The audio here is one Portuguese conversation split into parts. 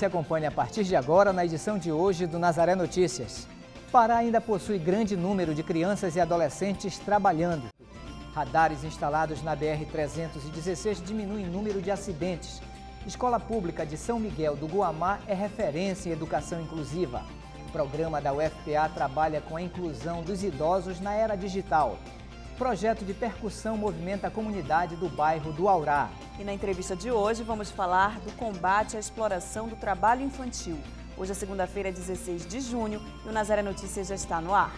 Se acompanhe a partir de agora na edição de hoje do Nazaré Notícias. Pará ainda possui grande número de crianças e adolescentes trabalhando. Radares instalados na BR-316 diminuem o número de acidentes. Escola Pública de São Miguel do Guamá é referência em educação inclusiva. O programa da UFPA trabalha com a inclusão dos idosos na era digital. Projeto de percussão movimenta a comunidade do bairro do Aurá. E na entrevista de hoje vamos falar do combate à exploração do trabalho infantil. Hoje é segunda-feira, 16 de junho, e o Nazaré Notícias já está no ar.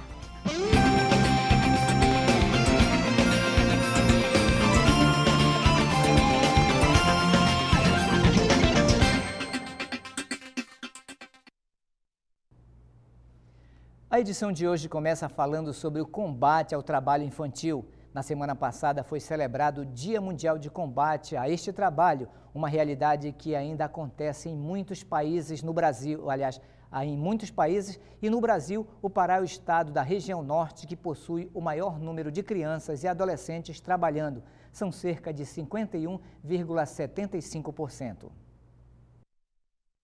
A edição de hoje começa falando sobre o combate ao trabalho infantil. Na semana passada foi celebrado o Dia Mundial de Combate a este trabalho, uma realidade que ainda acontece em muitos países no Brasil, aliás, em muitos países e no Brasil, o Pará é o estado da região norte que possui o maior número de crianças e adolescentes trabalhando. São cerca de 51,75%.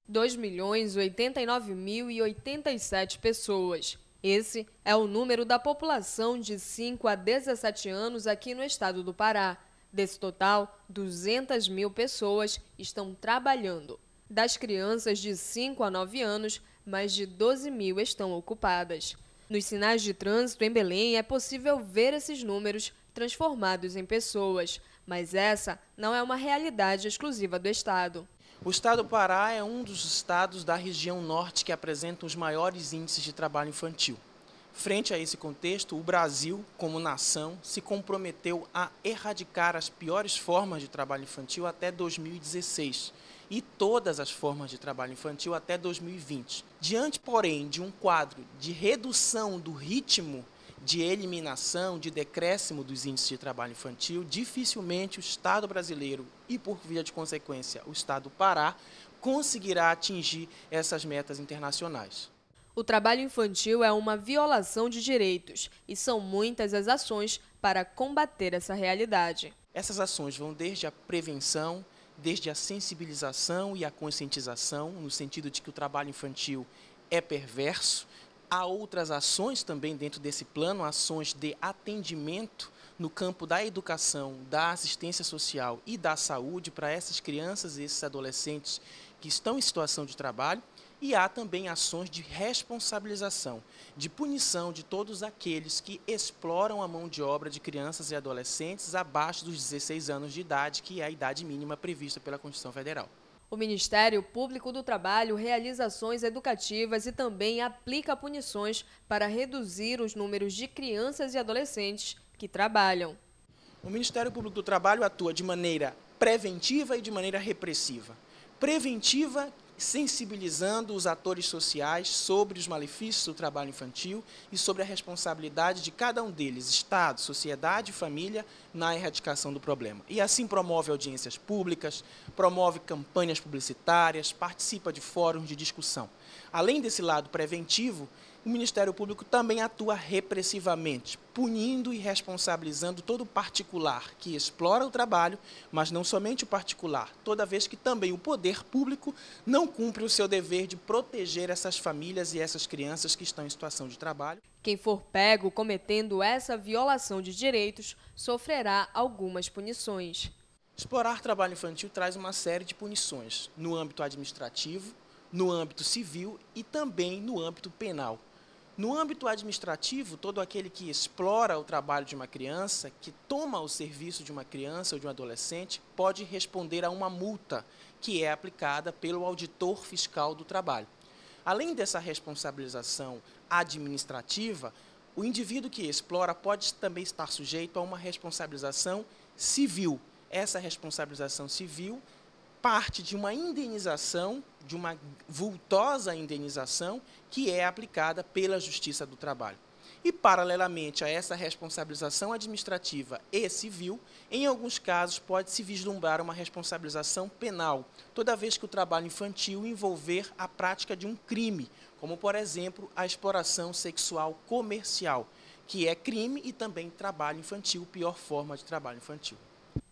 2 milhões 89 mil e 87 pessoas. Esse é o número da população de 5 a 17 anos aqui no estado do Pará. Desse total, 200 mil pessoas estão trabalhando. Das crianças de 5 a 9 anos, mais de 12 mil estão ocupadas. Nos sinais de trânsito em Belém é possível ver esses números transformados em pessoas, mas essa não é uma realidade exclusiva do estado. O estado do Pará é um dos estados da região norte que apresentam os maiores índices de trabalho infantil. Frente a esse contexto, o Brasil, como nação, se comprometeu a erradicar as piores formas de trabalho infantil até 2016 e todas as formas de trabalho infantil até 2020. Diante, porém, de um quadro de redução do ritmo de eliminação, de decréscimo dos índices de trabalho infantil, dificilmente o Estado brasileiro e, por via de consequência, o Estado do Pará conseguirá atingir essas metas internacionais. O trabalho infantil é uma violação de direitos e são muitas as ações para combater essa realidade. Essas ações vão desde a prevenção, desde a sensibilização e a conscientização, no sentido de que o trabalho infantil é perverso, Há outras ações também dentro desse plano, ações de atendimento no campo da educação, da assistência social e da saúde para essas crianças e esses adolescentes que estão em situação de trabalho. E há também ações de responsabilização, de punição de todos aqueles que exploram a mão de obra de crianças e adolescentes abaixo dos 16 anos de idade, que é a idade mínima prevista pela Constituição Federal. O Ministério Público do Trabalho realiza ações educativas e também aplica punições para reduzir os números de crianças e adolescentes que trabalham. O Ministério Público do Trabalho atua de maneira preventiva e de maneira repressiva. Preventiva sensibilizando os atores sociais sobre os malefícios do trabalho infantil e sobre a responsabilidade de cada um deles, Estado, sociedade e família, na erradicação do problema. E assim promove audiências públicas, promove campanhas publicitárias, participa de fóruns de discussão. Além desse lado preventivo, o Ministério Público também atua repressivamente, punindo e responsabilizando todo particular que explora o trabalho, mas não somente o particular, toda vez que também o poder público não cumpre o seu dever de proteger essas famílias e essas crianças que estão em situação de trabalho. Quem for pego cometendo essa violação de direitos sofrerá algumas punições. Explorar trabalho infantil traz uma série de punições no âmbito administrativo, no âmbito civil e também no âmbito penal. No âmbito administrativo, todo aquele que explora o trabalho de uma criança, que toma o serviço de uma criança ou de um adolescente, pode responder a uma multa que é aplicada pelo auditor fiscal do trabalho. Além dessa responsabilização administrativa, o indivíduo que explora pode também estar sujeito a uma responsabilização civil. Essa responsabilização civil parte de uma indenização, de uma vultosa indenização, que é aplicada pela Justiça do Trabalho. E, paralelamente a essa responsabilização administrativa e civil, em alguns casos pode-se vislumbrar uma responsabilização penal, toda vez que o trabalho infantil envolver a prática de um crime, como, por exemplo, a exploração sexual comercial, que é crime e também trabalho infantil, pior forma de trabalho infantil.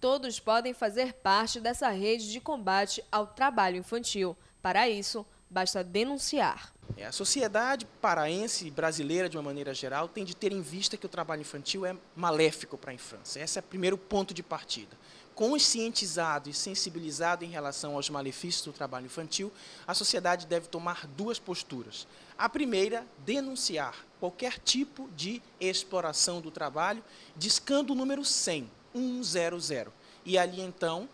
Todos podem fazer parte dessa rede de combate ao trabalho infantil. Para isso, basta denunciar. É, a sociedade paraense brasileira, de uma maneira geral, tem de ter em vista que o trabalho infantil é maléfico para a infância. Esse é o primeiro ponto de partida. Conscientizado e sensibilizado em relação aos malefícios do trabalho infantil, a sociedade deve tomar duas posturas. A primeira, denunciar qualquer tipo de exploração do trabalho, discando o número 100, 100. E ali, então,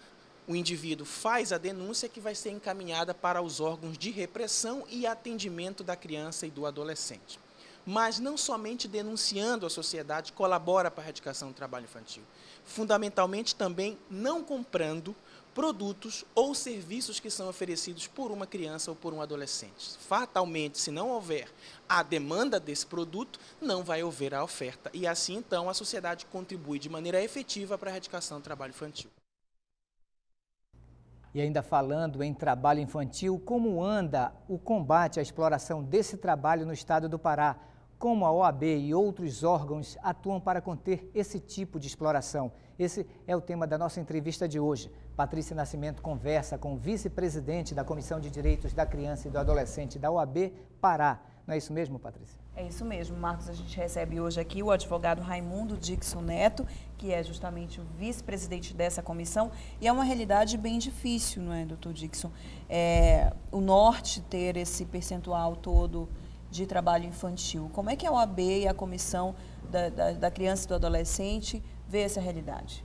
o indivíduo faz a denúncia que vai ser encaminhada para os órgãos de repressão e atendimento da criança e do adolescente. Mas não somente denunciando a sociedade colabora para a erradicação do trabalho infantil. Fundamentalmente também não comprando produtos ou serviços que são oferecidos por uma criança ou por um adolescente. Fatalmente, se não houver a demanda desse produto, não vai haver a oferta. E assim, então, a sociedade contribui de maneira efetiva para a erradicação do trabalho infantil. E ainda falando em trabalho infantil, como anda o combate à exploração desse trabalho no estado do Pará? Como a OAB e outros órgãos atuam para conter esse tipo de exploração? Esse é o tema da nossa entrevista de hoje. Patrícia Nascimento conversa com o vice-presidente da Comissão de Direitos da Criança e do Adolescente da OAB Pará. Não é isso mesmo, Patrícia? É isso mesmo, Marcos. A gente recebe hoje aqui o advogado Raimundo Dixon Neto, que é justamente o vice-presidente dessa comissão. E é uma realidade bem difícil, não é, doutor Dixon? É, o Norte ter esse percentual todo de trabalho infantil. Como é que a OAB e a Comissão da, da, da Criança e do Adolescente vê essa realidade?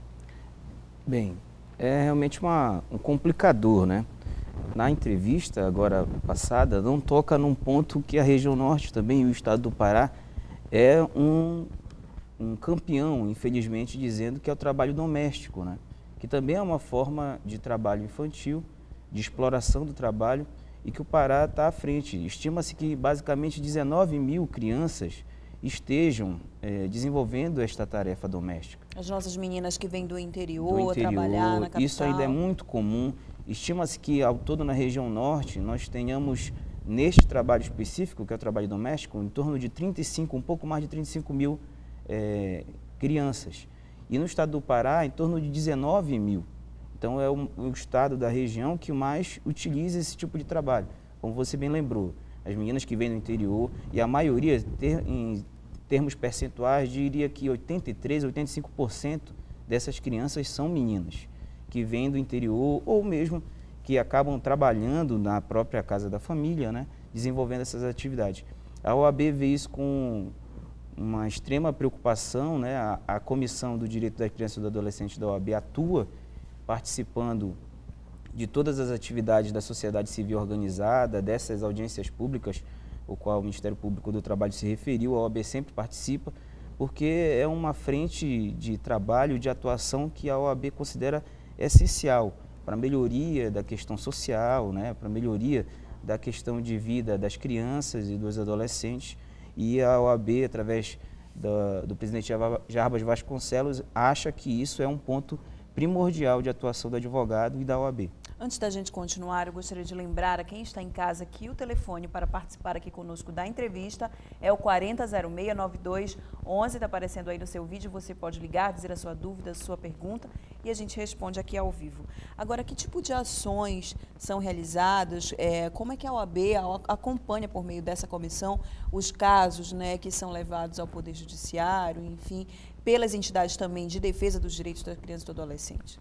Bem, é realmente uma, um complicador, né? na entrevista agora passada, não toca num ponto que a região norte também, o estado do Pará, é um, um campeão, infelizmente, dizendo que é o trabalho doméstico, né? que também é uma forma de trabalho infantil, de exploração do trabalho, e que o Pará está à frente. Estima-se que basicamente 19 mil crianças estejam é, desenvolvendo esta tarefa doméstica. As nossas meninas que vêm do interior, do interior trabalhar na capital. Isso ainda é muito comum Estima-se que ao todo na região norte nós tenhamos neste trabalho específico, que é o trabalho doméstico, em torno de 35, um pouco mais de 35 mil é, crianças. E no estado do Pará, em torno de 19 mil. Então é o, o estado da região que mais utiliza esse tipo de trabalho. Como você bem lembrou, as meninas que vêm do interior, e a maioria, ter, em termos percentuais, diria que 83, 85% dessas crianças são meninas que vêm do interior ou mesmo que acabam trabalhando na própria casa da família, né, desenvolvendo essas atividades. A OAB vê isso com uma extrema preocupação, né, a, a Comissão do Direito da Criança e do Adolescente da OAB atua participando de todas as atividades da sociedade civil organizada, dessas audiências públicas, o qual o Ministério Público do Trabalho se referiu, a OAB sempre participa, porque é uma frente de trabalho, de atuação que a OAB considera essencial para a melhoria da questão social, né, para a melhoria da questão de vida das crianças e dos adolescentes. E a OAB, através do, do presidente Jarbas Vasconcelos, acha que isso é um ponto primordial de atuação do advogado e da OAB. Antes da gente continuar, eu gostaria de lembrar a quem está em casa que o telefone para participar aqui conosco da entrevista é o 40069211, está aparecendo aí no seu vídeo, você pode ligar, dizer a sua dúvida, a sua pergunta e a gente responde aqui ao vivo. Agora, que tipo de ações são realizadas? É, como é que a OAB acompanha por meio dessa comissão os casos né, que são levados ao Poder Judiciário, enfim, pelas entidades também de defesa dos direitos da criança e do adolescente?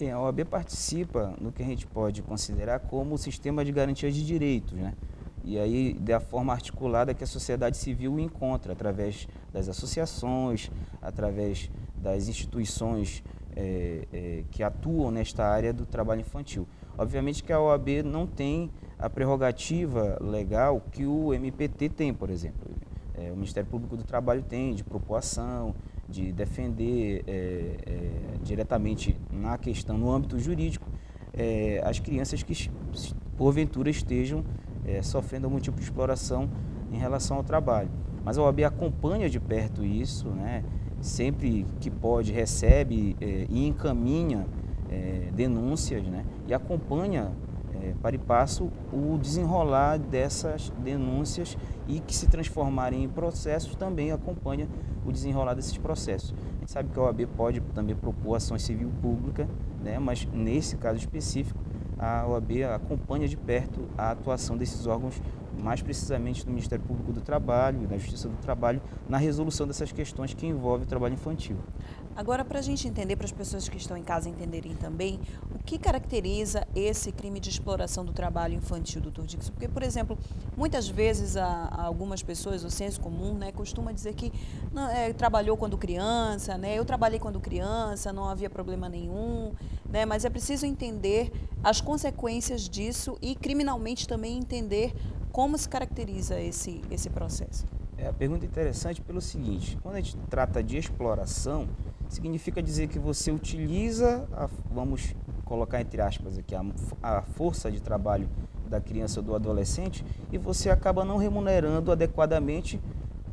Bem, a OAB participa no que a gente pode considerar como o sistema de garantia de direitos, né? E aí, da forma articulada que a sociedade civil encontra, através das associações, através das instituições é, é, que atuam nesta área do trabalho infantil. Obviamente que a OAB não tem a prerrogativa legal que o MPT tem, por exemplo. É, o Ministério Público do Trabalho tem de propor ação, de defender é, é, diretamente na questão, no âmbito jurídico, é, as crianças que porventura estejam é, sofrendo algum tipo de exploração em relação ao trabalho. Mas a OAB acompanha de perto isso, né? sempre que pode recebe é, e encaminha é, denúncias né? e acompanha para e passo o desenrolar dessas denúncias e que se transformarem em processos também acompanha o desenrolar desses processos. A gente sabe que a OAB pode também propor ação civil pública, né, mas nesse caso específico a OAB acompanha de perto a atuação desses órgãos, mais precisamente do Ministério Público do Trabalho e da Justiça do Trabalho, na resolução dessas questões que envolvem o trabalho infantil. Agora, para a gente entender, para as pessoas que estão em casa entenderem também, o que caracteriza esse crime de exploração do trabalho infantil, doutor Dixon? Porque, por exemplo, muitas vezes a, a algumas pessoas, o senso comum, né, costuma dizer que não, é, trabalhou quando criança, né, eu trabalhei quando criança, não havia problema nenhum, né, mas é preciso entender as consequências disso e criminalmente também entender como se caracteriza esse, esse processo. É, a pergunta é interessante pelo seguinte, quando a gente trata de exploração, significa dizer que você utiliza, a, vamos colocar entre aspas aqui, a, a força de trabalho da criança ou do adolescente e você acaba não remunerando adequadamente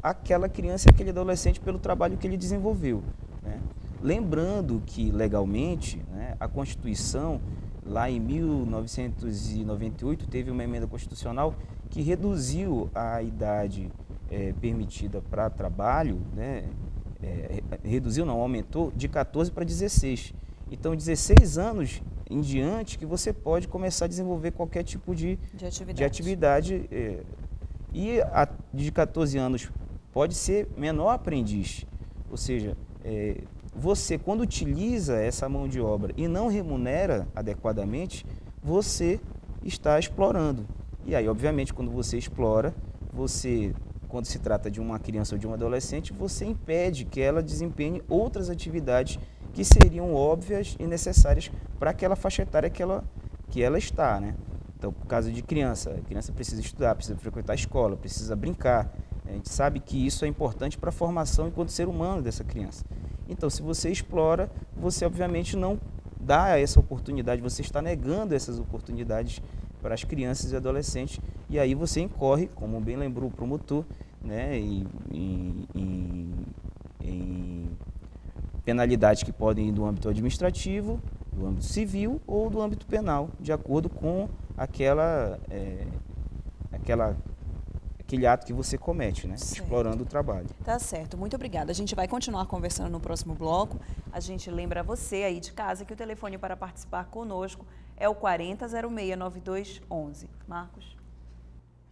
aquela criança e aquele adolescente pelo trabalho que ele desenvolveu. Né? Lembrando que, legalmente, né, a Constituição, lá em 1998, teve uma emenda constitucional que reduziu a idade é, permitida para trabalho, né, é, reduziu, não, aumentou de 14 para 16. Então, 16 anos em diante que você pode começar a desenvolver qualquer tipo de, de atividade. De atividade é, e a, de 14 anos pode ser menor aprendiz. Ou seja, é, você, quando utiliza essa mão de obra e não remunera adequadamente, você está explorando. E aí, obviamente, quando você explora, você quando se trata de uma criança ou de um adolescente, você impede que ela desempenhe outras atividades que seriam óbvias e necessárias para aquela faixa etária que ela, que ela está, né? Então, por caso de criança, a criança precisa estudar, precisa frequentar a escola, precisa brincar. A gente sabe que isso é importante para a formação enquanto ser humano dessa criança. Então, se você explora, você obviamente não dá essa oportunidade, você está negando essas oportunidades para as crianças e adolescentes. E aí você incorre, como bem lembrou o promotor, né, em, em, em penalidades que podem ir do âmbito administrativo, do âmbito civil ou do âmbito penal, de acordo com aquela, é, aquela aquele ato que você comete, né? Certo. Explorando o trabalho. Tá certo. Muito obrigada. A gente vai continuar conversando no próximo bloco. A gente lembra você aí de casa que o telefone para participar conosco é o 40069211. Marcos.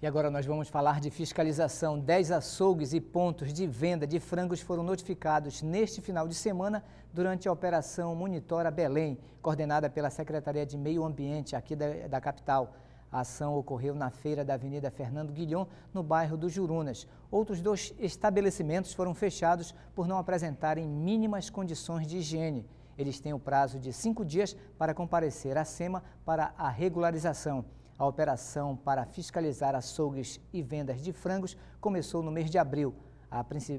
E agora nós vamos falar de fiscalização. Dez açougues e pontos de venda de frangos foram notificados neste final de semana durante a Operação Monitora Belém, coordenada pela Secretaria de Meio Ambiente aqui da, da capital. A ação ocorreu na feira da Avenida Fernando Guilhom, no bairro do Jurunas. Outros dois estabelecimentos foram fechados por não apresentarem mínimas condições de higiene. Eles têm o prazo de cinco dias para comparecer à SEMA para a regularização. A operação para fiscalizar açougues e vendas de frangos começou no mês de abril.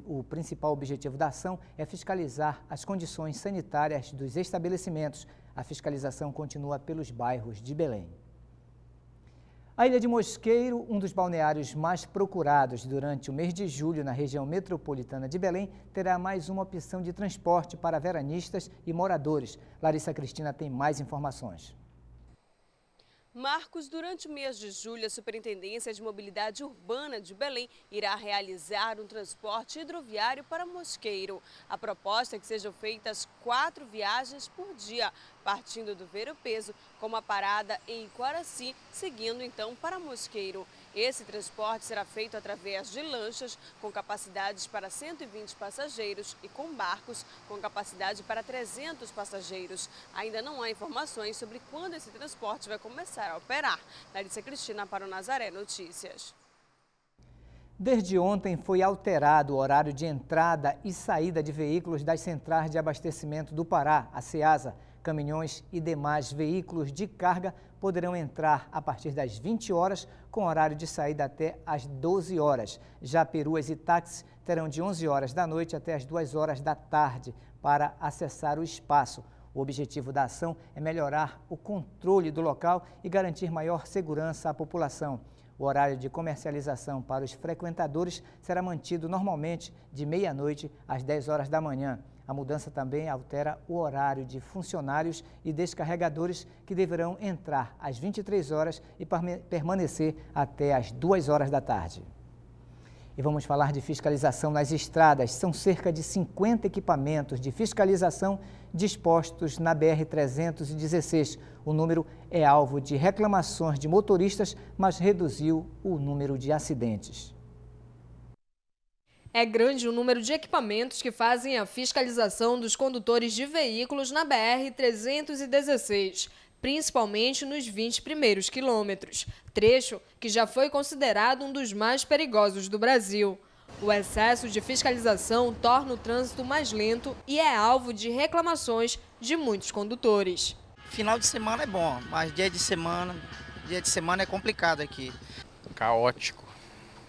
o principal objetivo da ação é fiscalizar as condições sanitárias dos estabelecimentos. A fiscalização continua pelos bairros de Belém. A Ilha de Mosqueiro, um dos balneários mais procurados durante o mês de julho na região metropolitana de Belém, terá mais uma opção de transporte para veranistas e moradores. Larissa Cristina tem mais informações. Marcos, durante o mês de julho, a Superintendência de Mobilidade Urbana de Belém irá realizar um transporte hidroviário para Mosqueiro. A proposta é que sejam feitas quatro viagens por dia, partindo do Ver Peso, com uma parada em Quaraci, seguindo então para Mosqueiro. Esse transporte será feito através de lanchas com capacidades para 120 passageiros e com barcos com capacidade para 300 passageiros. Ainda não há informações sobre quando esse transporte vai começar a operar. Larissa Cristina para o Nazaré Notícias. Desde ontem foi alterado o horário de entrada e saída de veículos das centrais de abastecimento do Pará, a CEASA caminhões e demais veículos de carga poderão entrar a partir das 20 horas, com horário de saída até às 12 horas. Já peruas e táxis terão de 11 horas da noite até as 2 horas da tarde para acessar o espaço. O objetivo da ação é melhorar o controle do local e garantir maior segurança à população. O horário de comercialização para os frequentadores será mantido normalmente de meia-noite às 10 horas da manhã. A mudança também altera o horário de funcionários e descarregadores que deverão entrar às 23 horas e permanecer até às 2 horas da tarde. E vamos falar de fiscalização nas estradas. São cerca de 50 equipamentos de fiscalização dispostos na BR-316. O número é alvo de reclamações de motoristas, mas reduziu o número de acidentes. É grande o número de equipamentos que fazem a fiscalização dos condutores de veículos na BR-316 principalmente nos 20 primeiros quilômetros, trecho que já foi considerado um dos mais perigosos do Brasil. O excesso de fiscalização torna o trânsito mais lento e é alvo de reclamações de muitos condutores. Final de semana é bom, mas dia de semana, dia de semana é complicado aqui. Caótico,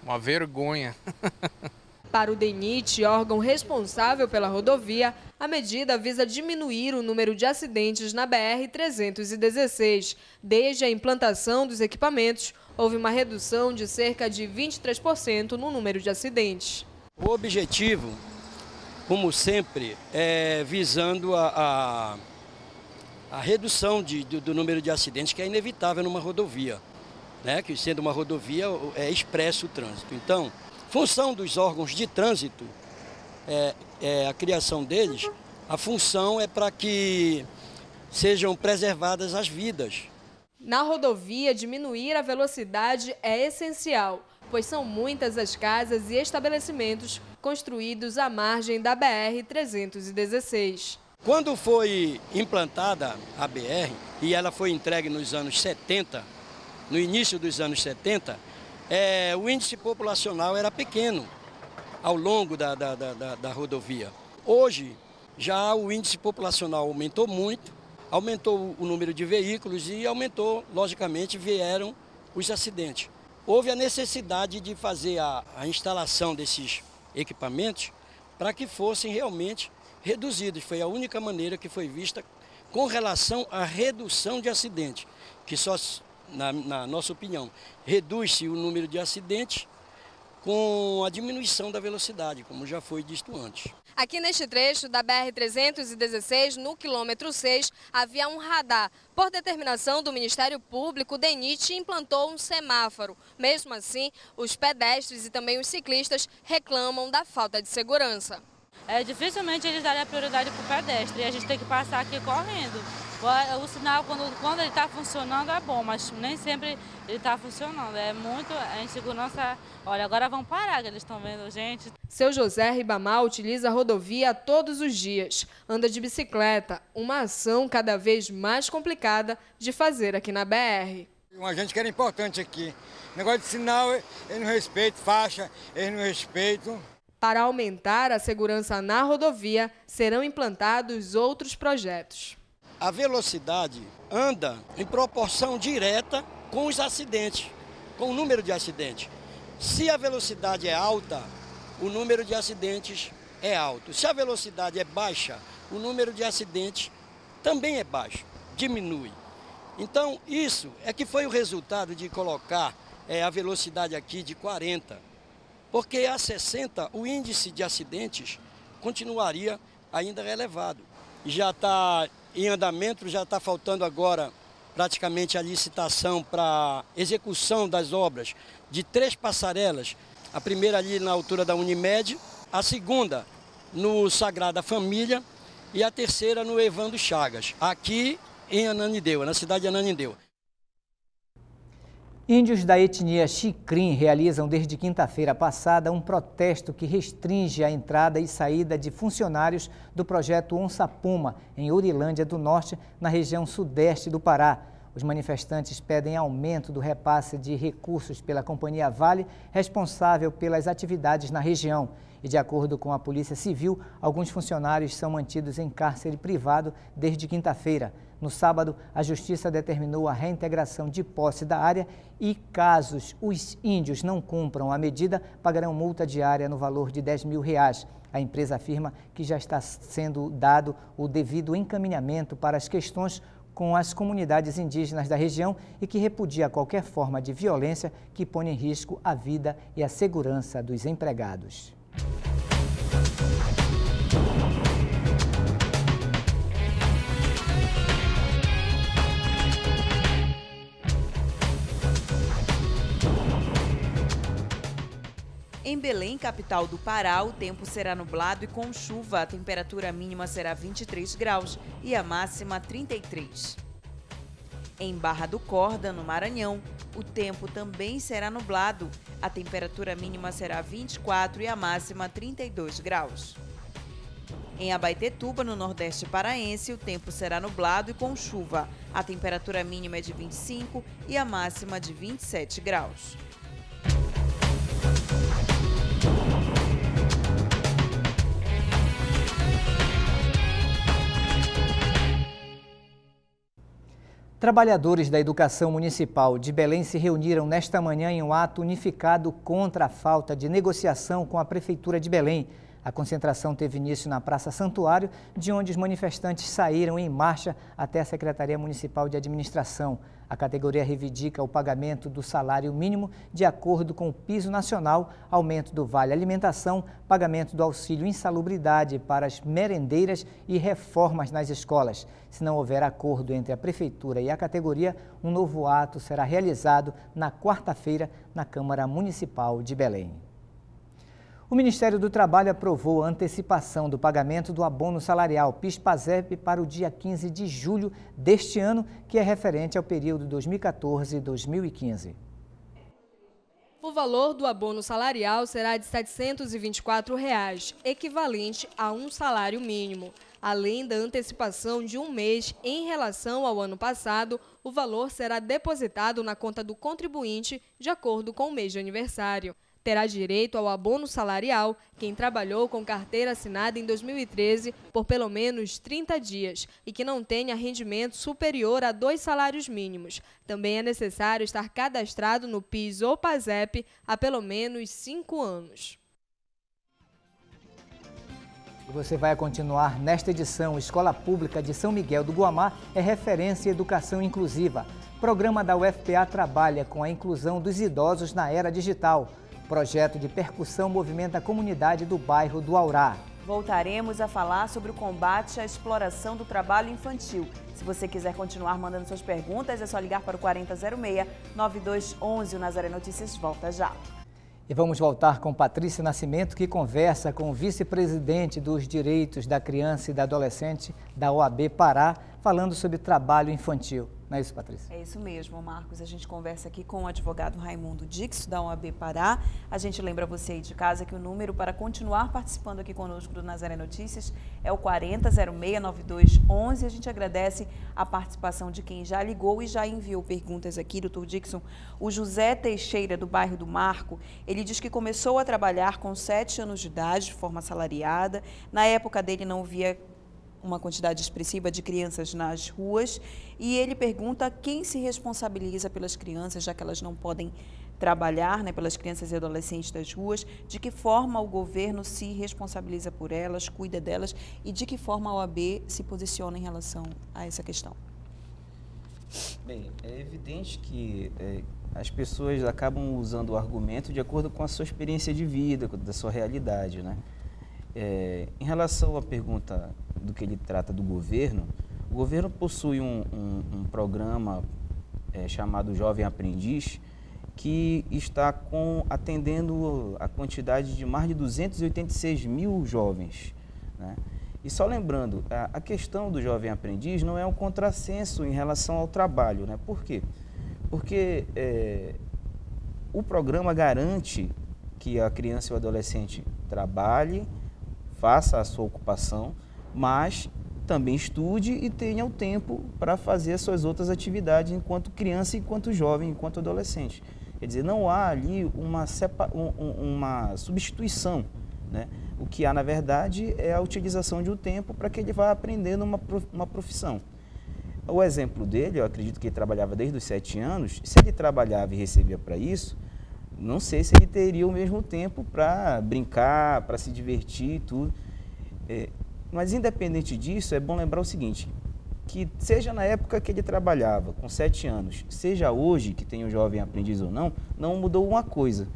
uma vergonha. Para o DENIT, órgão responsável pela rodovia, a medida visa diminuir o número de acidentes na BR-316. Desde a implantação dos equipamentos, houve uma redução de cerca de 23% no número de acidentes. O objetivo, como sempre, é visando a, a, a redução de, do, do, número de acidentes, que é inevitável numa rodovia. Né? Que sendo uma rodovia, é expresso o trânsito. Então, Função dos órgãos de trânsito, é, é a criação deles, a função é para que sejam preservadas as vidas. Na rodovia, diminuir a velocidade é essencial, pois são muitas as casas e estabelecimentos construídos à margem da BR-316. Quando foi implantada a BR e ela foi entregue nos anos 70, no início dos anos 70, é, o índice populacional era pequeno ao longo da, da, da, da rodovia. Hoje, já o índice populacional aumentou muito, aumentou o número de veículos e aumentou, logicamente, vieram os acidentes. Houve a necessidade de fazer a, a instalação desses equipamentos para que fossem realmente reduzidos. Foi a única maneira que foi vista com relação à redução de acidentes, que só na, na nossa opinião, reduz-se o número de acidentes com a diminuição da velocidade, como já foi dito antes. Aqui neste trecho da BR-316, no quilômetro 6, havia um radar. Por determinação do Ministério Público, o DENIT implantou um semáforo. Mesmo assim, os pedestres e também os ciclistas reclamam da falta de segurança. É, dificilmente eles darem a prioridade para o pedestre e a gente tem que passar aqui correndo. O sinal, quando, quando ele está funcionando, é bom, mas nem sempre ele está funcionando. É muito a insegurança. Olha, agora vão parar, que eles estão vendo gente. Seu José Ribamar utiliza a rodovia todos os dias. Anda de bicicleta, uma ação cada vez mais complicada de fazer aqui na BR. Um agente que era importante aqui. Negócio de sinal, ele não respeita, faixa, ele não respeita. Para aumentar a segurança na rodovia, serão implantados outros projetos a velocidade anda em proporção direta com os acidentes, com o número de acidentes. Se a velocidade é alta, o número de acidentes é alto. Se a velocidade é baixa, o número de acidentes também é baixo, diminui. Então, isso é que foi o resultado de colocar é, a velocidade aqui de 40. Porque a 60, o índice de acidentes continuaria ainda elevado. Já está em andamento, já está faltando agora praticamente a licitação para execução das obras de três passarelas. A primeira ali na altura da Unimed, a segunda no Sagrada Família e a terceira no Evandro Chagas, aqui em Ananindeua, na cidade de Ananindeua. Índios da etnia Xicrim realizam desde quinta-feira passada um protesto que restringe a entrada e saída de funcionários do projeto Onça Puma, em Urilândia do Norte, na região sudeste do Pará. Os manifestantes pedem aumento do repasse de recursos pela Companhia Vale, responsável pelas atividades na região. E, de acordo com a Polícia Civil, alguns funcionários são mantidos em cárcere privado desde quinta-feira. No sábado, a Justiça determinou a reintegração de posse da área e, casos os índios não cumpram a medida, pagarão multa diária no valor de 10 mil reais. A empresa afirma que já está sendo dado o devido encaminhamento para as questões com as comunidades indígenas da região e que repudia qualquer forma de violência que ponha em risco a vida e a segurança dos empregados. Em Belém, capital do Pará, o tempo será nublado e com chuva. A temperatura mínima será 23 graus e a máxima 33. Em Barra do Corda, no Maranhão, o tempo também será nublado. A temperatura mínima será 24 e a máxima 32 graus. Em Abaetetuba, no Nordeste Paraense, o tempo será nublado e com chuva. A temperatura mínima é de 25 e a máxima de 27 graus. Trabalhadores da educação municipal de Belém se reuniram nesta manhã em um ato unificado contra a falta de negociação com a Prefeitura de Belém. A concentração teve início na Praça Santuário, de onde os manifestantes saíram em marcha até a Secretaria Municipal de Administração. A categoria reivindica o pagamento do salário mínimo de acordo com o piso nacional, aumento do vale alimentação, pagamento do auxílio insalubridade para as merendeiras e reformas nas escolas. Se não houver acordo entre a Prefeitura e a categoria, um novo ato será realizado na quarta-feira na Câmara Municipal de Belém. O Ministério do Trabalho aprovou a antecipação do pagamento do abono salarial PIS-PASEP para o dia 15 de julho deste ano, que é referente ao período 2014-2015. O valor do abono salarial será de 724 reais, equivalente a um salário mínimo. Além da antecipação de um mês em relação ao ano passado, o valor será depositado na conta do contribuinte de acordo com o mês de aniversário terá direito ao abono salarial quem trabalhou com carteira assinada em 2013 por pelo menos 30 dias e que não tenha rendimento superior a dois salários mínimos. Também é necessário estar cadastrado no PIS ou PASEP há pelo menos cinco anos. Você vai continuar nesta edição. Escola Pública de São Miguel do Guamá é referência em educação inclusiva. Programa da UFPA trabalha com a inclusão dos idosos na era digital. Projeto de percussão movimenta a comunidade do bairro do Aurá. Voltaremos a falar sobre o combate à exploração do trabalho infantil. Se você quiser continuar mandando suas perguntas, é só ligar para o 4006-9211. O Nazaré Notícias volta já. E vamos voltar com Patrícia Nascimento, que conversa com o vice-presidente dos direitos da criança e da adolescente da OAB Pará, falando sobre trabalho infantil. Não é isso, Patrícia? É isso mesmo, Marcos. A gente conversa aqui com o advogado Raimundo Dix, da OAB Pará. A gente lembra você aí de casa que o número para continuar participando aqui conosco do Nazaré Notícias é o 40069211. A gente agradece a participação de quem já ligou e já enviou perguntas aqui, doutor Dixon. O José Teixeira, do bairro do Marco, ele diz que começou a trabalhar com sete anos de idade, de forma salariada. Na época dele não via uma quantidade expressiva de crianças nas ruas e ele pergunta quem se responsabiliza pelas crianças, já que elas não podem trabalhar, né, pelas crianças e adolescentes das ruas, de que forma o governo se responsabiliza por elas, cuida delas e de que forma a OAB se posiciona em relação a essa questão. Bem, é evidente que é, as pessoas acabam usando o argumento de acordo com a sua experiência de vida, da sua realidade, né? É, em relação à pergunta do que ele trata do governo, o governo possui um, um, um programa é, chamado Jovem Aprendiz, que está com, atendendo a quantidade de mais de 286 mil jovens. Né? E só lembrando, a, a, questão do jovem aprendiz não é um contrassenso em relação ao trabalho. Né? Por quê? Porque é, o programa garante que a criança e o adolescente trabalhe, faça a sua ocupação, mas também estude e tenha o tempo para fazer as suas outras atividades enquanto criança, enquanto jovem, enquanto adolescente. Quer dizer, não há ali uma, uma substituição. Né? O que há, na verdade, é a utilização de um tempo para que ele vá aprendendo uma, uma profissão. O exemplo dele, eu acredito que ele trabalhava desde os sete anos, se ele trabalhava e recebia para isso, não sei se ele teria o mesmo tempo para brincar, para se divertir e tudo. É, mas independente disso, é bom lembrar o seguinte, que seja na época que ele trabalhava, com sete anos, seja hoje que tem um jovem aprendiz ou não, não mudou uma coisa.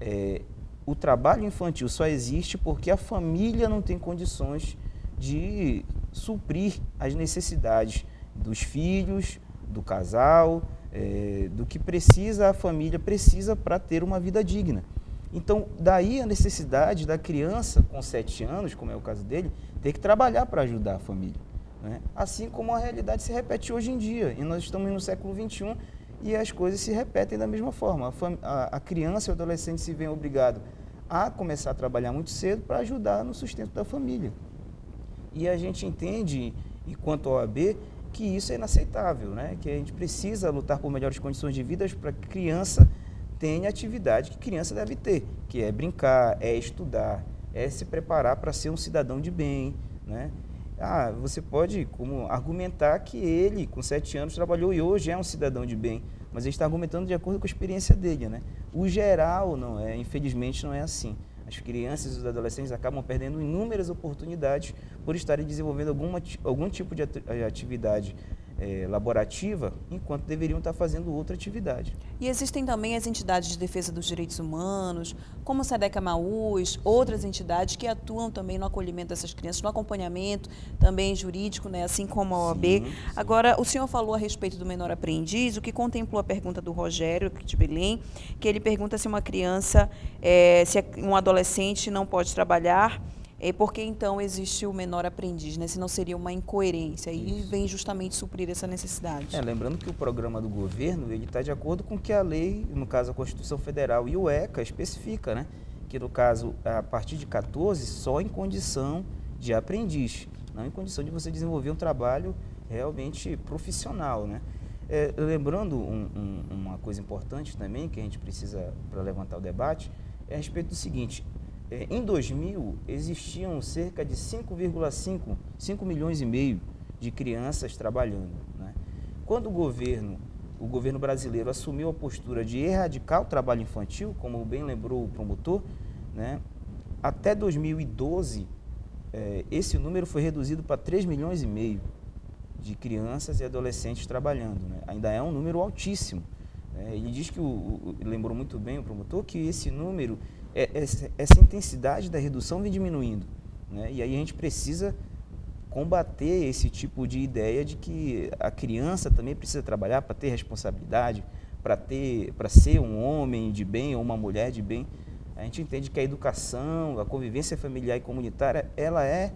É, o trabalho infantil só existe porque a família não tem condições de suprir as necessidades dos filhos, do casal, é, do que precisa a família precisa para ter uma vida digna. Então, daí a necessidade da criança com 7 anos, como é o caso dele, ter que trabalhar para ajudar a família. Né? Assim como a realidade se repete hoje em dia. E nós estamos no século XXI e as coisas se repetem da mesma forma. A, a criança e o adolescente se veem obrigados a começar a trabalhar muito cedo para ajudar no sustento da família. E a gente entende, enquanto OAB, que isso é inaceitável, né? que a gente precisa lutar por melhores condições de vida para que criança tenha atividade que criança deve ter, que é brincar, é estudar, é se preparar para ser um cidadão de bem. Né? Ah, você pode como argumentar que ele, com sete anos, trabalhou e hoje é um cidadão de bem, mas ele está argumentando de acordo com a experiência dele. Né? O geral não é, infelizmente não é assim. As crianças e os adolescentes acabam perdendo inúmeras oportunidades por estarem desenvolvendo alguma, algum tipo de atividade é, laborativa, enquanto deveriam estar fazendo outra atividade. E existem também as entidades de defesa dos direitos humanos, como o SEDECA Maús, outras entidades que atuam também no acolhimento dessas crianças, no acompanhamento também jurídico, né, assim como a OAB. Sim, sim. Agora, o senhor falou a respeito do menor aprendiz, o que contemplou a pergunta do Rogério, de Belém, que ele pergunta se uma criança, é, se um adolescente não pode trabalhar é porque então existe o menor aprendiz, né? Se não seria uma incoerência e vem justamente suprir essa necessidade. É, lembrando que o programa do governo ele está de acordo com o que a lei, no caso a Constituição Federal e o ECA especifica, né? Que no caso a partir de 14 só em condição de aprendiz, não em condição de você desenvolver um trabalho realmente profissional, né? É, lembrando um, um, uma coisa importante também que a gente precisa para levantar o debate é a respeito do seguinte: em 2000, existiam cerca de 5,5 5 milhões e meio de crianças trabalhando. Né? Quando o governo, o governo brasileiro assumiu a postura de erradicar o trabalho infantil, como bem lembrou o promotor, né? até 2012, é, esse número foi reduzido para 3 milhões e meio de crianças e adolescentes trabalhando. Né? Ainda é um número altíssimo. Né? Ele diz que, o, o, lembrou muito bem o promotor, que esse número é, essa intensidade da redução vem diminuindo. Né? E aí a gente precisa combater esse tipo de ideia de que a criança também precisa trabalhar para ter responsabilidade, para ter, para ser um homem de bem ou uma mulher de bem. A gente entende que a educação, a convivência familiar e comunitária, ela é,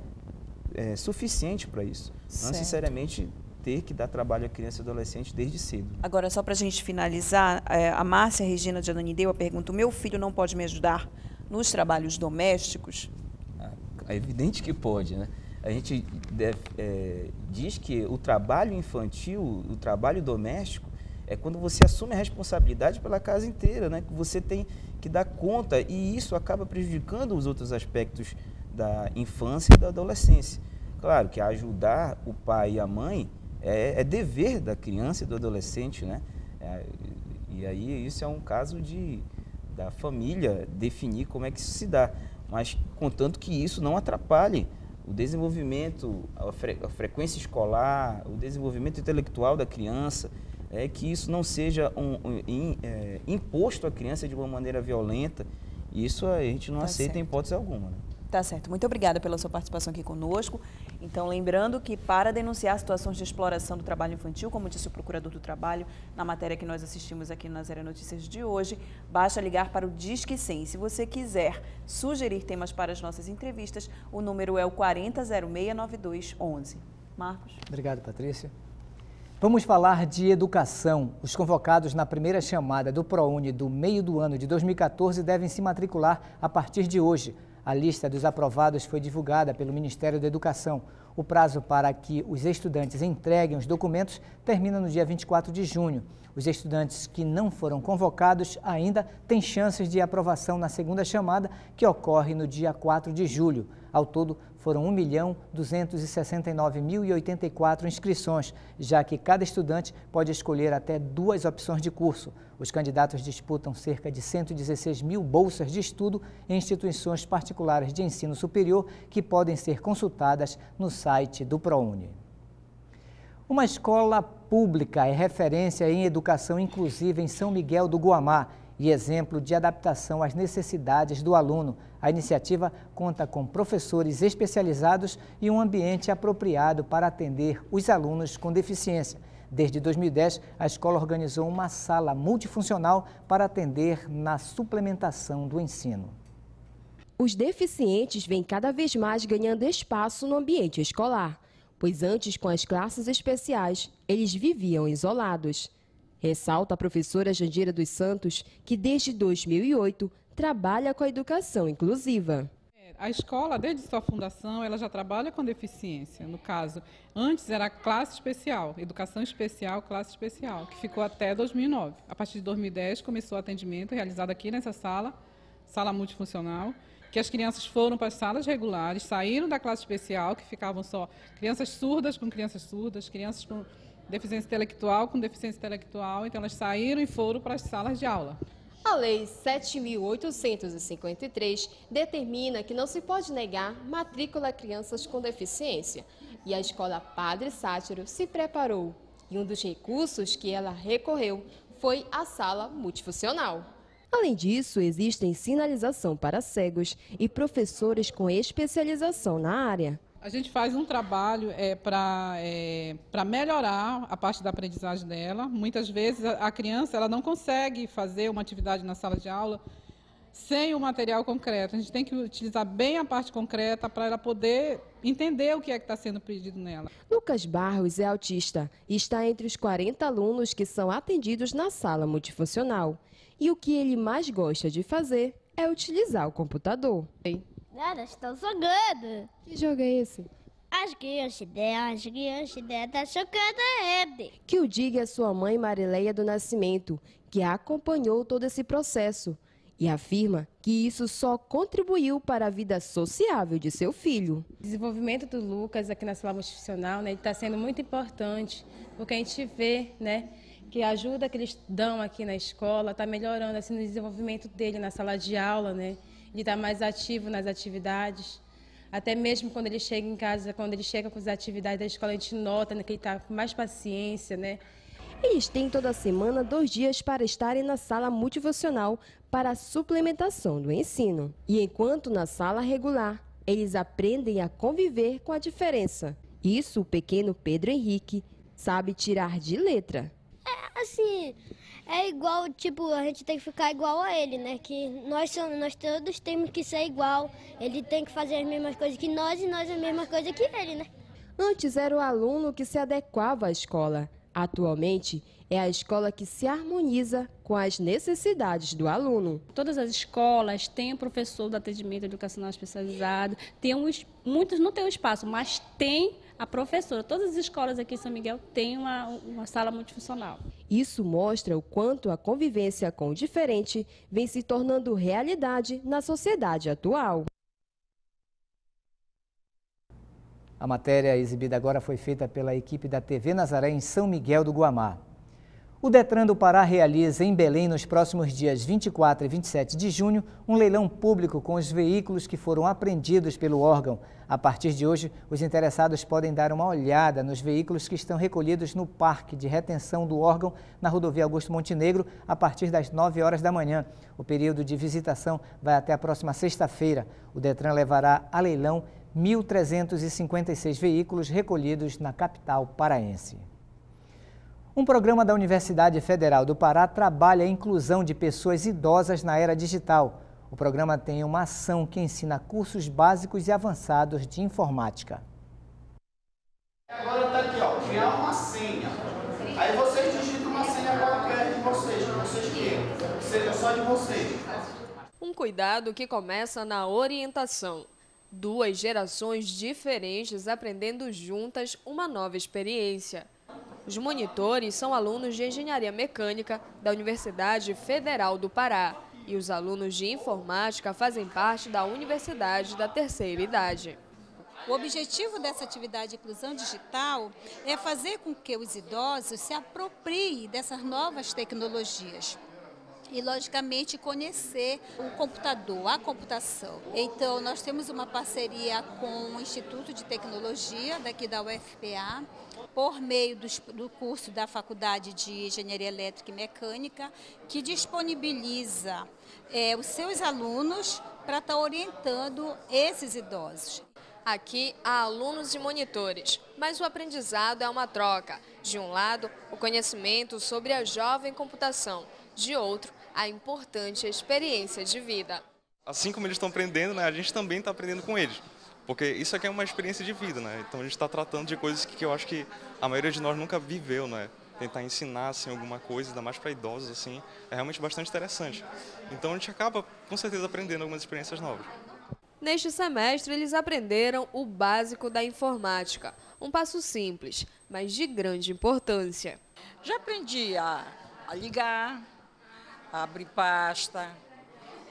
é suficiente para isso. Certo. Não necessariamente ter que dar trabalho à criança e adolescente desde cedo. Agora, só para a gente finalizar, é, a Márcia Regina de Ananideu pergunta, meu filho não pode me ajudar nos trabalhos domésticos? Ah, é evidente que pode, né? A gente deve, é, diz que o trabalho infantil, o trabalho doméstico, é quando você assume a responsabilidade pela casa inteira, né? Que você tem que dar conta e isso acaba prejudicando os outros aspectos da infância e da adolescência. Claro que ajudar o pai e a mãe é, é dever da criança e do adolescente, né? É, e aí isso é um caso de da família definir como é que isso se dá, mas contanto que isso não atrapalhe o desenvolvimento, a, fre, a frequência escolar, o desenvolvimento intelectual da criança, é que isso não seja um, um, in, é, imposto à criança de uma maneira violenta. Isso a gente não tá aceita certo. em hipótese alguma. Né? Tá certo. Muito obrigada pela sua participação aqui conosco. Então, lembrando que para denunciar situações de exploração do trabalho infantil, como disse o Procurador do Trabalho na matéria que nós assistimos aqui na Zero Notícias de hoje, basta ligar para o Disque 100. Se você quiser sugerir temas para as nossas entrevistas, o número é o 40069211. Marcos. Obrigado, Patrícia. Vamos falar de educação. Os convocados na primeira chamada do ProUni do meio do ano de 2014 devem se matricular a partir de hoje. A lista dos aprovados foi divulgada pelo Ministério da Educação. O prazo para que os estudantes entreguem os documentos termina no dia 24 de junho. Os estudantes que não foram convocados ainda têm chances de aprovação na segunda chamada, que ocorre no dia 4 de julho. Ao todo, foram 1.269.084 inscrições, já que cada estudante pode escolher até duas opções de curso. Os candidatos disputam cerca de 116 mil bolsas de estudo em instituições particulares de ensino superior que podem ser consultadas no site do ProUni. Uma escola pública é referência em educação inclusiva em São Miguel do Guamá e exemplo de adaptação às necessidades do aluno. A iniciativa conta com professores especializados e um ambiente apropriado para atender os alunos com deficiência. Desde 2010, a escola organizou uma sala multifuncional para atender na suplementação do ensino. Os deficientes vêm cada vez mais ganhando espaço no ambiente escolar, pois antes, com as classes especiais, eles viviam isolados. Ressalta a professora Jandira dos Santos, que desde 2008 trabalha com a educação inclusiva. A escola, desde sua fundação, ela já trabalha com deficiência. No caso, antes era classe especial, educação especial, classe especial, que ficou até 2009. A partir de 2010 começou o atendimento realizado aqui nessa sala, sala multifuncional, que as crianças foram para as salas regulares, saíram da classe especial, que ficavam só crianças surdas com crianças surdas, crianças com deficiência intelectual com deficiência intelectual, então elas saíram e foram para as salas de aula. A Lei 7.853 determina que não se pode negar matrícula a crianças com deficiência. E a Escola Padre Sátiro se preparou. E um dos recursos que ela recorreu foi a sala multifuncional. Além disso, existem sinalização para cegos e professores com especialização na área. A gente faz um trabalho é, para é, melhorar a parte da aprendizagem dela. Muitas vezes a, criança ela não consegue fazer uma atividade na sala de aula sem o material concreto. A gente tem que utilizar bem a parte concreta para ela poder entender o que é que está sendo pedido nela. Lucas Barros é autista e está entre os 40 alunos que são atendidos na sala multifuncional. E o que ele mais gosta de fazer é utilizar o computador. Elas estão jogando. Que jogo é esse? As crianças dela, as crianças dela estão jogando a rede. Que o diga a sua mãe Marileia do Nascimento, que acompanhou todo esse processo e afirma que isso só contribuiu para a vida sociável de seu filho. O desenvolvimento do Lucas aqui na sala multifuncional né, está sendo muito importante, porque a gente vê né, que a ajuda que eles dão aqui na escola está melhorando assim, o desenvolvimento dele na sala de aula, né? Ele está mais ativo nas atividades. Até mesmo quando ele chega em casa, quando ele chega com as atividades da escola, a gente nota né, que ele está com mais paciência, né? Eles têm toda semana dois dias para estarem na sala multifuncional para a suplementação do ensino. E enquanto na sala regular, eles aprendem a conviver com a diferença. Isso o pequeno Pedro Henrique sabe tirar de letra. É assim, é igual, tipo, a gente tem que ficar igual a ele, né? Que nós somos, nós todos temos que ser igual. Ele tem que fazer as mesmas coisas que nós e nós a mesma coisa que ele, né? Antes era o aluno que se adequava à escola. Atualmente, é a escola que se harmoniza com as necessidades do aluno. Todas as escolas têm um professor do atendimento educacional especializado, tem uns, muitos não têm um espaço, mas tem a professora. Todas as escolas aqui em São Miguel têm uma, uma sala multifuncional. Isso mostra o quanto a convivência com o diferente vem se tornando realidade na sociedade atual. A matéria exibida agora foi feita pela equipe da TV Nazaré em São Miguel do Guamá. O Detran do Pará realiza em Belém, nos próximos dias 24 e 27 de junho, um leilão público com os veículos que foram apreendidos pelo órgão. A partir de hoje, os interessados podem dar uma olhada nos veículos que estão recolhidos no Parque de Retenção do órgão, na rodovia Augusto Montenegro, a partir das 9 horas da manhã. O período de visitação vai até a próxima sexta-feira. O Detran levará a leilão 1.356 veículos recolhidos na capital paraense. Um programa da Universidade Federal do Pará trabalha a inclusão de pessoas idosas na era digital. O programa tem uma ação que ensina cursos básicos e avançados de informática. Agora está aqui, ó, criar uma senha. Aí vocês digitam uma senha qualquer de vocês, que vocês queiram, que seja só de vocês. Um cuidado que começa na orientação. Duas gerações diferentes aprendendo juntas uma nova experiência. Os monitores são alunos de Engenharia Mecânica da Universidade Federal do Pará e os alunos de Informática fazem parte da Universidade da Terceira Idade. O objetivo dessa atividade de inclusão digital é fazer com que os idosos se apropriem dessas novas tecnologias e, logicamente, conhecer o computador, a computação. Então, nós temos uma parceria com o Instituto de Tecnologia daqui da UFPA, por meio do, curso da Faculdade de Engenharia Elétrica e Mecânica, que disponibiliza é, os seus alunos para estar tá orientando esses idosos. Aqui há alunos e monitores, mas o aprendizado é uma troca. De um lado, o conhecimento sobre a jovem computação, de outro, a importante experiência de vida. Assim como eles estão aprendendo, né, a gente também está aprendendo com eles. Porque isso aqui é uma experiência de vida, né? Então a gente está tratando de coisas que, que eu acho que a maioria de nós nunca viveu, né? Tentar ensinar assim, alguma coisa, ainda mais para idosos, assim, é realmente bastante interessante. Então a gente acaba, com certeza, aprendendo algumas experiências novas. Neste semestre, eles aprenderam o básico da informática. Um passo simples, mas de grande importância. Já aprendi a, a ligar, a abrir pasta.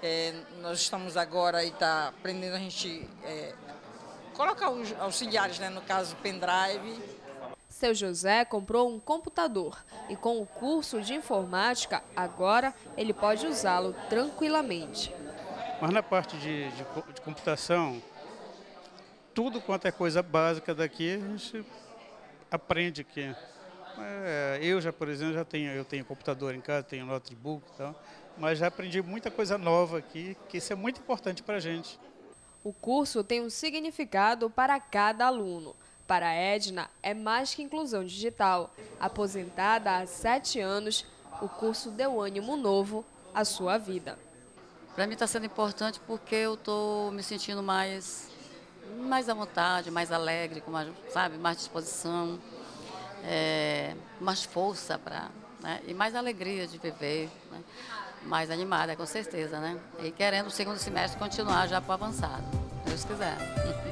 É, nós estamos agora e está aprendendo a gente é, colocar os auxiliares, né, no caso pendrive. Seu José comprou um computador e com o curso de informática, agora ele pode usá-lo tranquilamente. Mas na parte de, de, de, computação, tudo quanto é coisa básica daqui, a gente aprende aqui. É, eu já, por exemplo, já tenho, eu tenho computador em casa, tenho notebook e tal, mas já aprendi muita coisa nova aqui, que isso é muito importante para a gente. O curso tem um significado para cada aluno. Para a Edna, é mais que inclusão digital. Aposentada há sete anos, o curso deu ânimo novo à sua vida. Para mim está sendo importante porque eu estou me sentindo mais, mais à vontade, mais alegre, com mais, sabe, mais disposição, é, mais força para, né, e mais alegria de viver, né, mais animada, com certeza, né? E querendo o segundo semestre continuar já para avançado, se Deus quiser.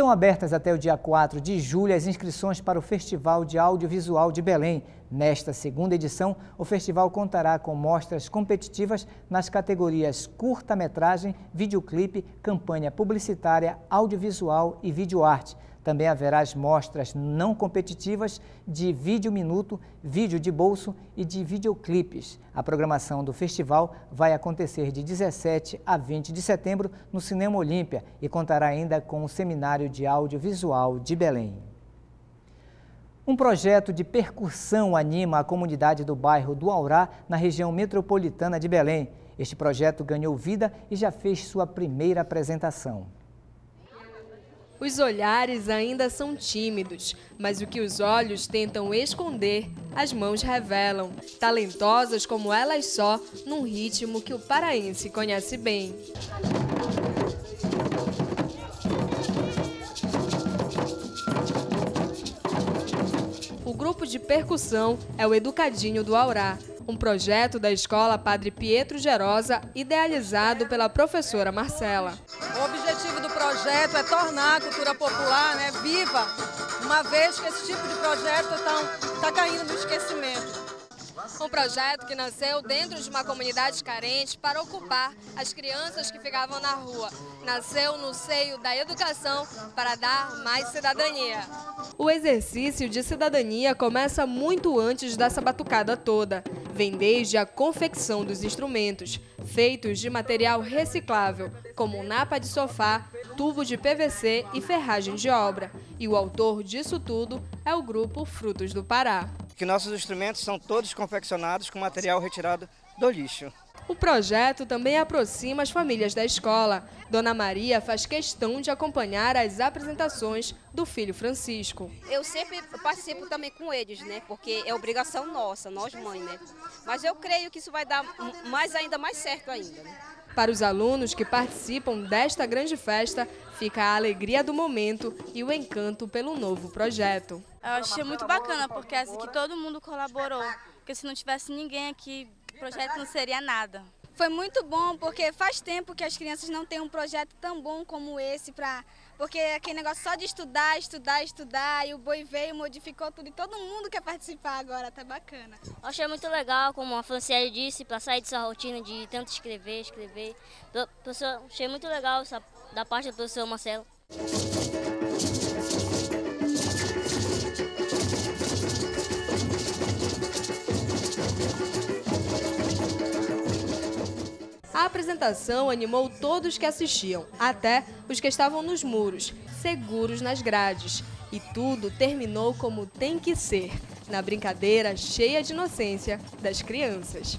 Estão abertas até o dia 4 de julho as inscrições para o Festival de Audiovisual de Belém. Nesta segunda edição, o festival contará com mostras competitivas nas categorias curta-metragem, videoclipe, campanha publicitária, audiovisual e videoarte. Também haverá as mostras não competitivas de vídeo minuto, vídeo de bolso e de videoclipes. A programação do festival vai acontecer de 17 a 20 de setembro no Cinema Olímpia e contará ainda com o Seminário de Audiovisual de Belém. Um projeto de percussão anima a comunidade do bairro do Aurá, na região metropolitana de Belém. Este projeto ganhou vida e já fez sua primeira apresentação. Os olhares ainda são tímidos, mas o que os olhos tentam esconder, as mãos revelam. Talentosas como elas só, num ritmo que o paraense conhece bem. O grupo de percussão é o Educadinho do Aurá, um projeto da Escola Padre Pietro Gerosa, idealizado pela professora Marcela. O objetivo do projeto é tornar a cultura popular né, viva, uma vez que esse tipo de projeto está tá caindo no esquecimento. Um projeto que nasceu dentro de uma comunidade carente para ocupar as crianças que ficavam na rua. Nasceu no seio da educação para dar mais cidadania. O exercício de cidadania começa muito antes dessa batucada toda. Vem desde a confecção dos instrumentos, feitos de material reciclável, como napa de sofá, tubo de PVC e ferragem de obra. E o autor disso tudo é o grupo Frutos do Pará que nossos instrumentos são todos confeccionados com material retirado do lixo. O projeto também aproxima as famílias da escola. Dona Maria faz questão de acompanhar as apresentações do filho Francisco. Eu sempre participo também com eles, né? Porque é obrigação nossa, nós mães, né? Mas eu creio que isso vai dar mais ainda mais certo ainda. Né? Para os alunos que participam desta grande festa, fica a alegria do momento e o encanto pelo novo projeto. Eu achei muito bacana, porque assim que todo mundo colaborou. Porque se não tivesse ninguém aqui, o projeto não seria nada. Foi muito bom, porque faz tempo que as crianças não têm um projeto tão bom como esse para porque aquele negócio só de estudar, estudar, estudar, e o boi veio, modificou tudo, e todo mundo quer participar agora, tá bacana. Achei muito legal, como a Franciele disse, para sair dessa rotina de tanto escrever, escrever. Professor, achei muito legal essa, da parte do professor Marcelo. Apresentação animou todos que assistiam, até os que estavam nos muros, seguros nas grades. E tudo terminou como tem que ser, na brincadeira cheia de inocência das crianças.